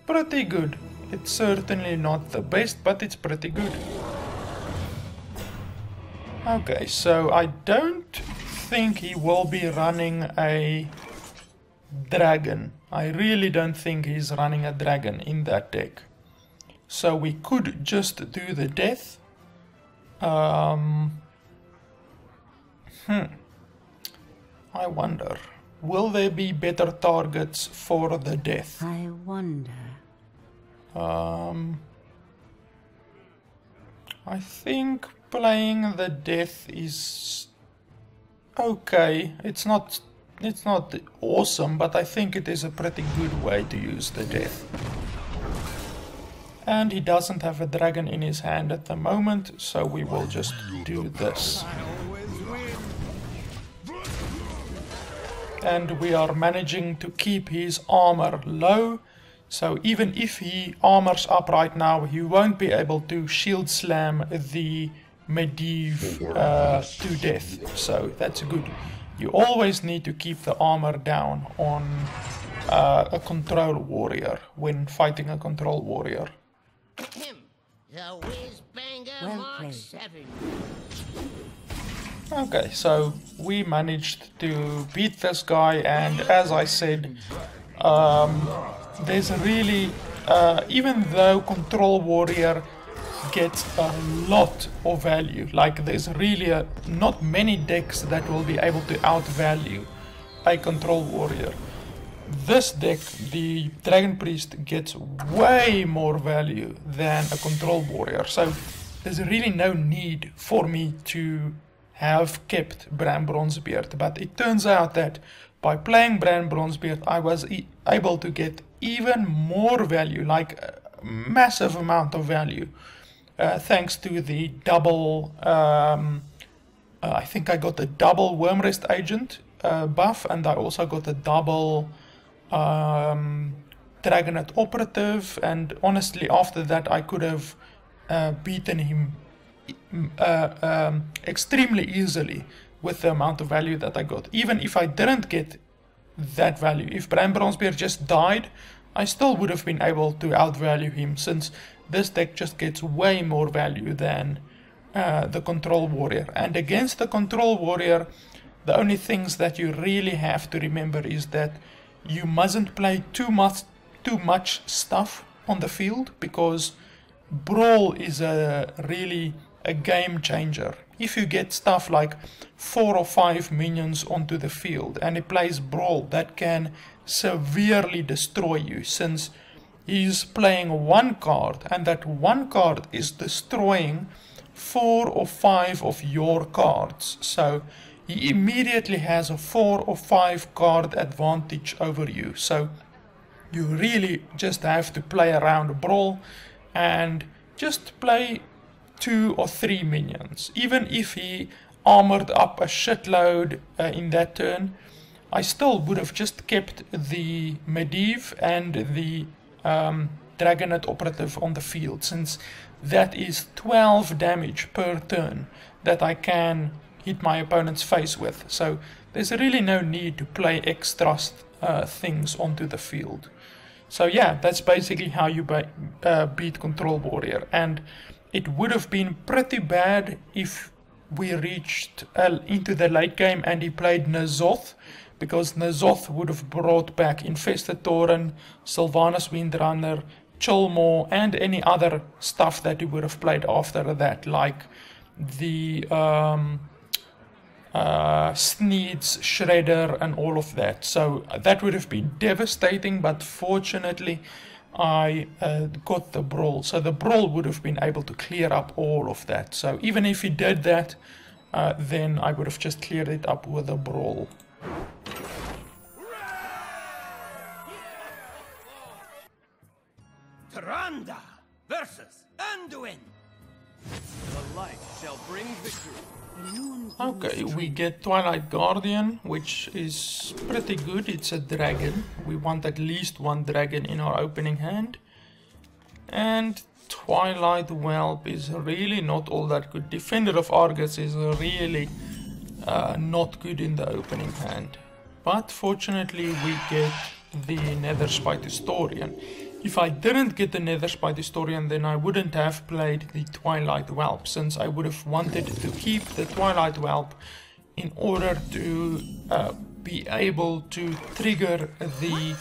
pretty good. It's certainly not the best, but it's pretty good. Okay, so I don't think he will be running a dragon. I really don't think he's running a dragon in that deck. So we could just do the death. Um, hmm. I wonder. Will there be better targets for the death? I wonder. Um, I think playing the death is okay. It's not it's not awesome, but I think it is a pretty good way to use the death. And he doesn't have a dragon in his hand at the moment, so we will just do this. And we are managing to keep his armor low, so even if he armors up right now, he won't be able to shield slam the Medivh uh, to death, so that's a good. You always need to keep the armor down on uh, a control warrior when fighting a control warrior. The whiz Mark 7. Okay, so we managed to beat this guy, and as I said, um, there's a really, uh, even though Control Warrior gets a lot of value, like there's really a, not many decks that will be able to outvalue a Control Warrior. This deck, the Dragon Priest, gets way more value than a Control Warrior, so there's really no need for me to have kept Brann Bronzebeard, but it turns out that by playing Brann Bronzebeard, I was e- able to get even more value, like a massive amount of value, uh, thanks to the double. Um, uh, I think I got the double Wyrmrest Agent uh, buff, and I also got the double um, Drakonid Operative. And honestly, after that, I could have uh, beaten him uh, um, extremely easily with the amount of value that I got. Even if I didn't get that value, if Brann Bronzebeard just died, I still would have been able to outvalue him since this deck just gets way more value than uh, the Control Warrior. And against the Control Warrior, the only things that you really have to remember is that you mustn't play too much too much stuff on the field because brawl is a really a game changer. If you get stuff like four or five minions onto the field and it plays brawl, that can severely destroy you since he's playing one card and that one card is destroying four or five of your cards. So he immediately has a four or five card advantage over you. So you really just have to play around brawl and just play two or three minions. Even if he armored up a shitload uh, in that turn, I still would have just kept the Medivh and the um, Drakonid operative on the field, since that is 12 damage per turn that I can hit my opponent's face with. So there's really no need to play extra uh, things onto the field. So yeah, that's basically how you uh, beat Control Warrior. And it would have been pretty bad if we reached uh, into the late game and he played N'Zoth, because N'Zoth would have brought back Infested Tauren, Sylvanas Windrunner, Chillmaw, and any other stuff that he would have played after that, like the um, uh, Sneeds, Shredder, and all of that. So that would have been devastating, but fortunately, I uh, got the Brawl. So the Brawl would have been able to clear up all of that. So even if he did that, uh, then I would have just cleared it up with a Brawl. Tyrande versus Anduin. The light shall bring victory. Okay, we get Twilight Guardian, which is pretty good. It's a dragon. We want at least one dragon in our opening hand. And Twilight Whelp is really not all that good. Defender of Argus is really uh, not good in the opening hand. But fortunately, we get the Netherspite Historian. If I didn't get the Netherspite Historian, then I wouldn't have played the Twilight Whelp, since I would have wanted to keep the Twilight Whelp in order to uh, be able to trigger the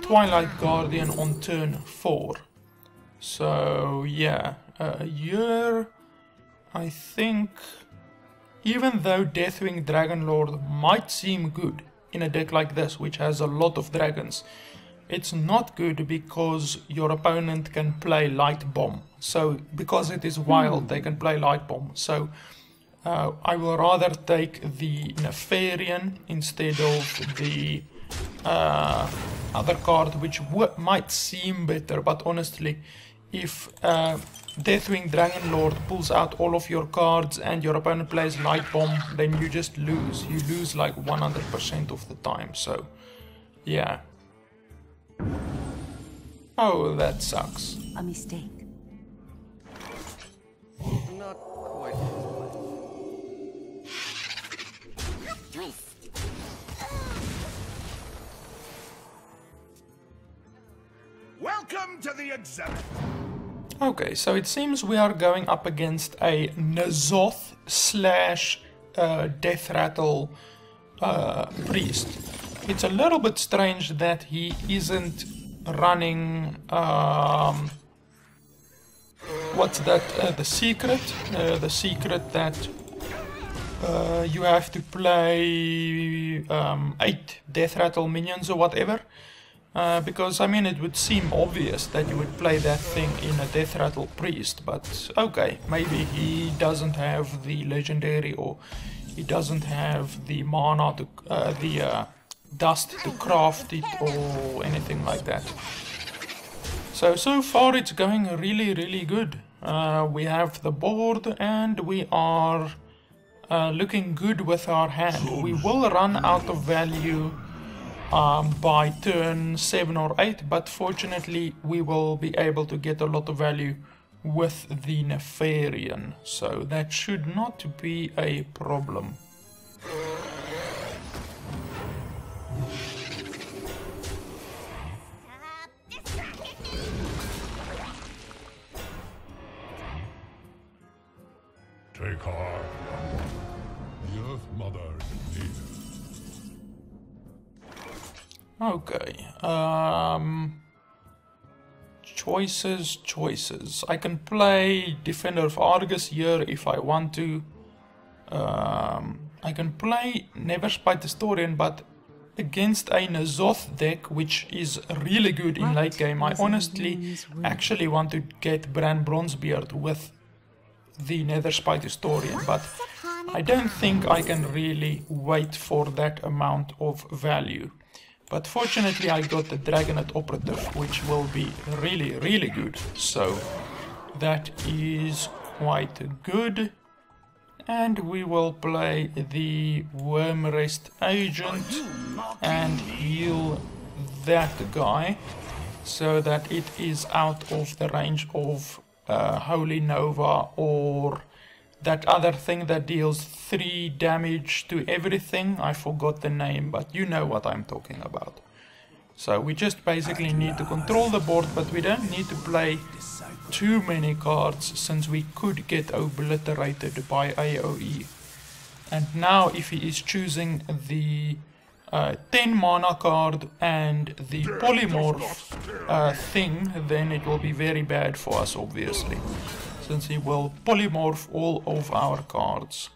Twilight Guardian on turn 4. So, yeah, uh, here I think even though Deathwing Dragonlord might seem good in a deck like this, which has a lot of dragons, it's not good because your opponent can play Light Bomb. So, because it is wild, they can play Light Bomb. So, uh, I will rather take the Nefarian instead of the uh, other card, which w- might seem better, but honestly, if uh, Deathwing Dragon Lord pulls out all of your cards and your opponent plays Light Bomb, then you just lose. You lose like 100% of the time, so yeah. Oh, that sucks. A mistake. Not quite his way. Welcome to the exhibit. Okay, so it seems we are going up against a N'Zoth slash uh, Death Rattle uh, priest. It's a little bit strange that he isn't running. Um, what's that? Uh, the secret? Uh, the secret that uh, you have to play um, eight Death Rattle minions or whatever. Uh, because I mean, it would seem obvious that you would play that thing in a Death Rattle Priest, but okay, maybe he doesn't have the legendary or he doesn't have the mana to uh, the uh, dust to craft it or anything like that. So so far it's going really really good. Uh, we have the board and we are uh, looking good with our hand. We will run out of value um, by turn 7 or 8, but fortunately we will be able to get a lot of value with the Nefarian, so that should not be a problem. Take heart. Okay, um... Choices, choices. I can play Defender of Argus here if I want to. Um, I can play Netherspite Historian, but against a N'Zoth deck, which is really good in late game, I honestly actually want to get Brann Bronzebeard with the Netherspite Historian, but I don't think I can really wait for that amount of value. But fortunately I got the Drakonid Operative, which will be really, really good. So that is quite good. And we will play the Wyrmrest Agent and heal that guy so that it is out of the range of uh, Holy Nova or that other thing that deals 3 damage to everything. I forgot the name, but you know what I'm talking about. So we just basically need to control the board, but we don't need to play too many cards since we could get obliterated by AoE. And now if he is choosing the uh, 10 mana card and the polymorph uh, thing, then it will be very bad for us obviously since he will polymorph all of our cards.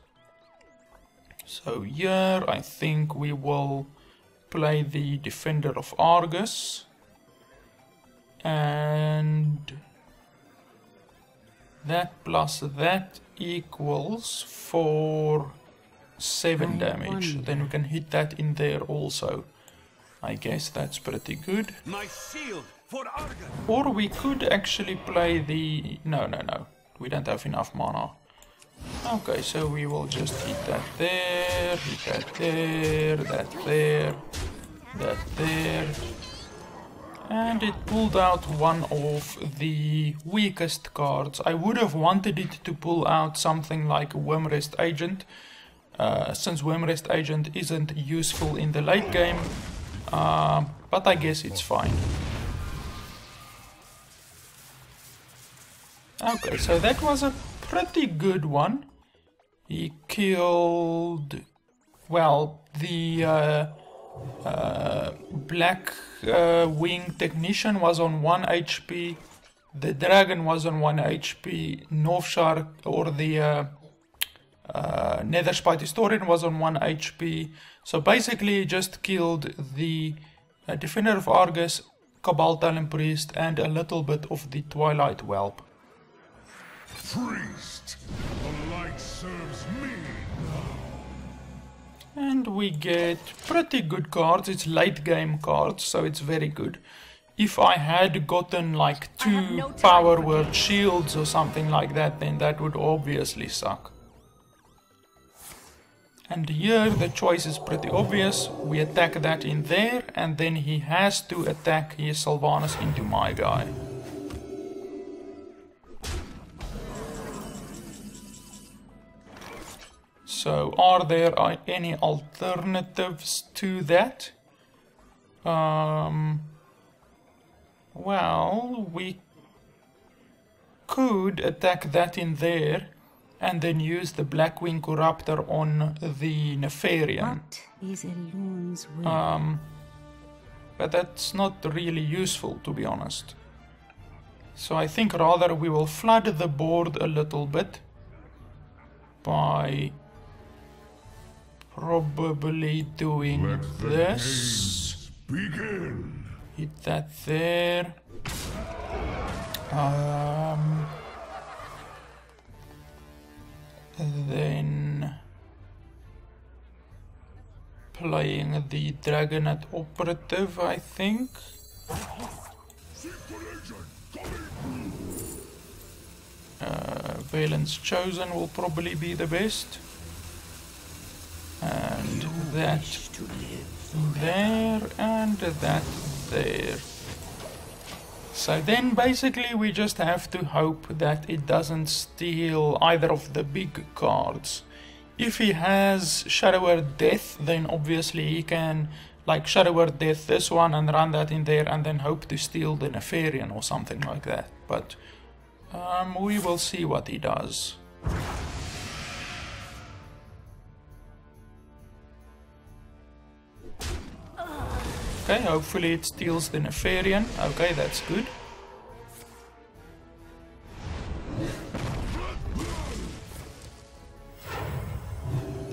So here I think we will play the Defender of Argus and that plus that equals for 7 damage. Then we can hit that in there also. I guess that's pretty good. My shield for Argus. Or we could actually play the... No, no, no. We don't have enough mana. Okay, so we will just hit that there, hit that there, that there, that there. And it pulled out one of the weakest cards. I would have wanted it to pull out something like Wyrmrest Agent, uh, since Wyrmrest Agent isn't useful in the late game, uh, but I guess it's fine. Okay, so that was a pretty good one. He killed, well, the uh, uh, black uh, wing technician was on 1 HP, the dragon was on 1 HP, North Shark or the uh, uh, Netherspite Historian was on 1 HP. So basically just killed the uh, Defender of Argus, Kabal Talonpriest and a little bit of the Twilight Whelp. Priest, the light serves me now. And we get pretty good cards. It's late game cards, so it's very good. if I had gotten like two no power word shields or something like that, then that would obviously suck. And here the choice is pretty obvious. We attack that in there, and then he has to attack his Sylvanas into my guy. So, are there uh, any alternatives to that? Um, well, we could attack that in there and then use the Blackwing Corruptor on the Nefarian. What is Elun's will? Um, but that's not really useful to be honest. So I think rather we will flood the board a little bit by probably doing Let this. begin. Hit that there. Um, then playing the Drakonid operative, I think. Uh, Velen's Chosen will probably be the best. And that there and that there. So then basically we just have to hope that it doesn't steal either of the big cards. If he has Shadow Word Death, then obviously he can like Shadow Word Death this one and run that in there and then hope to steal the Nefarian or something like that. But um, we will see what he does. Okay, hopefully it steals the Nefarian. Okay, that's good.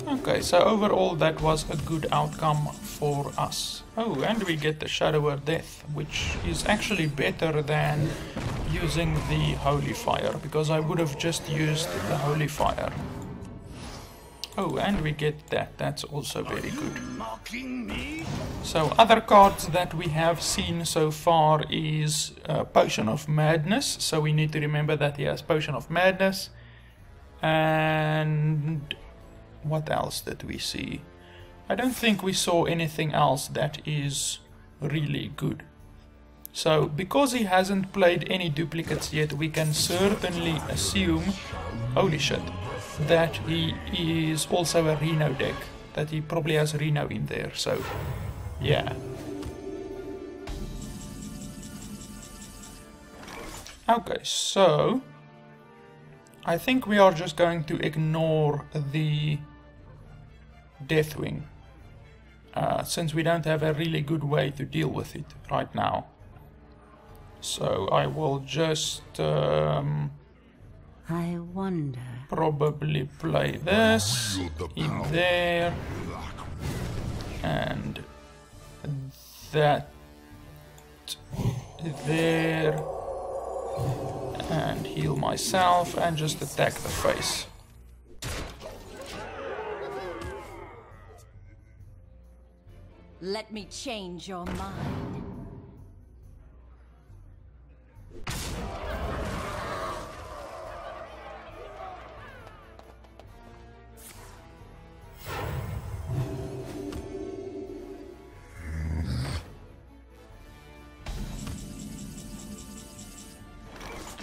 Okay, so overall that was a good outcome for us. Oh, and we get the Shadow Word Death, which is actually better than using the Holy Fire, because I would have just used the Holy Fire. Oh, and we get that, that's also very good. So other cards that we have seen so far is uh, Potion of Madness. So we need to remember that he has Potion of Madness. And what else did we see? I don't think we saw anything else that is really good. So because he hasn't played any duplicates yet, we can certainly assume, holy shit, that he is also a Reno deck. That he probably has Reno in there, so yeah. Okay, so I think we are just going to ignore the Deathwing uh, since we don't have a really good way to deal with it right now. So I will just um, I wonder. probably play this in there and that there and heal myself and just attack the face. Let me change your mind.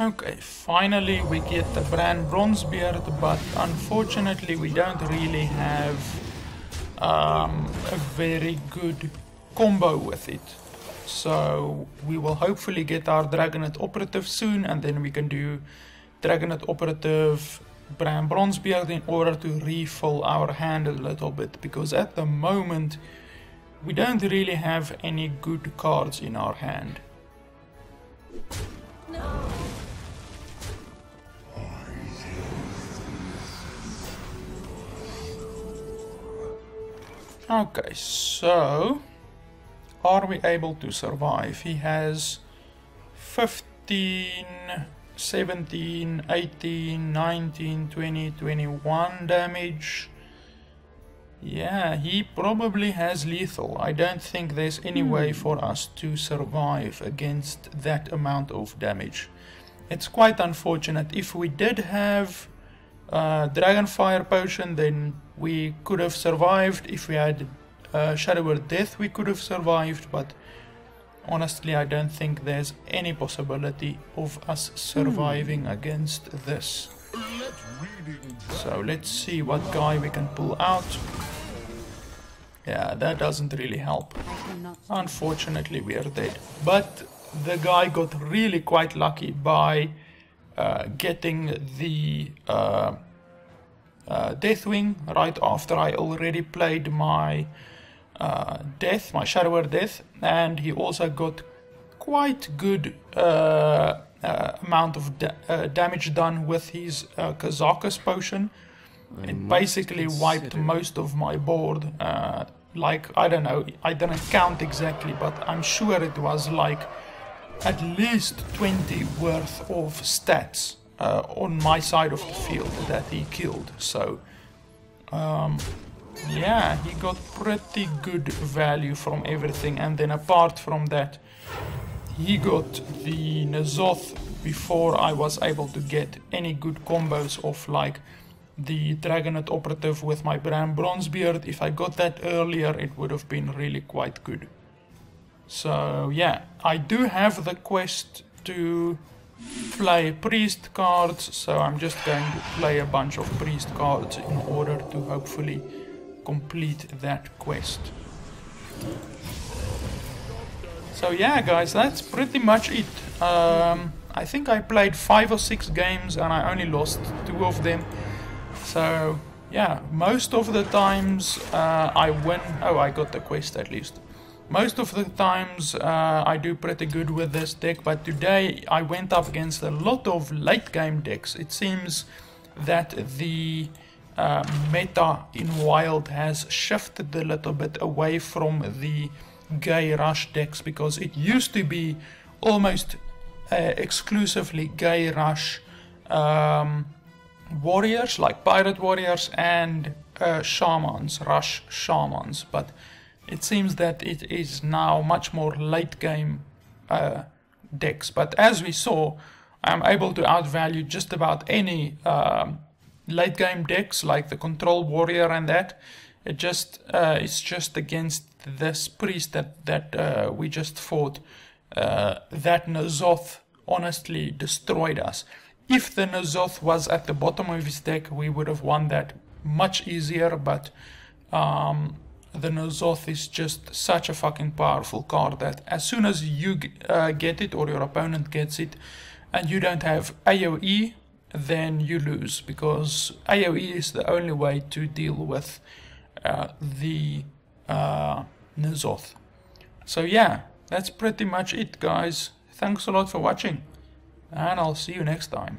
Okay, finally we get the Brann Bronzebeard, but unfortunately we don't really have um, a very good combo with it. So we will hopefully get our Drakonid Operative soon, and then we can do Drakonid Operative Brann Bronzebeard in order to refill our hand a little bit, because at the moment we don't really have any good cards in our hand. Okay, so are we able to survive? He has 15, 17, 18, 19, 20, 21 damage. Yeah, he probably has lethal. I don't think there's any way hmm. for us to survive against that amount of damage. It's quite unfortunate. If we did have uh, Dragonfire Potion, then we could have survived. If we had uh, Shadow Word Death, we could have survived, but honestly, I don't think there's any possibility of us surviving against this. So let's see what guy we can pull out. Yeah, that doesn't really help. Unfortunately, we are dead. But the guy got really quite lucky by uh, getting the uh, uh, Deathwing right after I already played my uh, Death, my Shadow Word Death, and he also got quite good uh, uh, amount of da- uh, damage done with his uh, Kazakus potion. It basically wiped most of my board. Uh, like, I don't know, I didn't count exactly, but I'm sure it was like at least 20 worth of stats uh, on my side of the field that he killed. So, um, yeah, he got pretty good value from everything. And then apart from that, he got the N'Zoth before I was able to get any good combos of like the Drakonid operative with my Brann Bronzebeard. If I got that earlier, it would have been really quite good. So yeah, I do have the quest to play priest cards, so I'm just going to play a bunch of priest cards in order to hopefully complete that quest. So yeah, guys, that's pretty much it. Um, I think I played five or six games and I only lost two of them. So yeah, most of the times uh, I win. Oh, I got the quest at least. Most of the times uh, I do pretty good with this deck, but today I went up against a lot of late game decks. It seems that the uh, meta in Wild has shifted a little bit away from the gay rush decks because it used to be almost uh, exclusively gay rush um, warriors like pirate warriors and uh, shamans, rush shamans, but it seems that it is now much more late game uh, decks. But as we saw, I'm able to outvalue just about any um, late game decks like the control warrior and that. It just uh, it's just against this priest that that uh, we just fought. Uh, that N'Zoth honestly destroyed us. If the N'Zoth was at the bottom of his deck, we would have won that much easier. But um, the N'Zoth is just such a fucking powerful card that as soon as you uh, get it or your opponent gets it, and you don't have AOE, then you lose because AOE is the only way to deal with uh, the uh, Nazoth. So yeah, that's pretty much it guys. Thanks a lot for watching and I'll see you next time.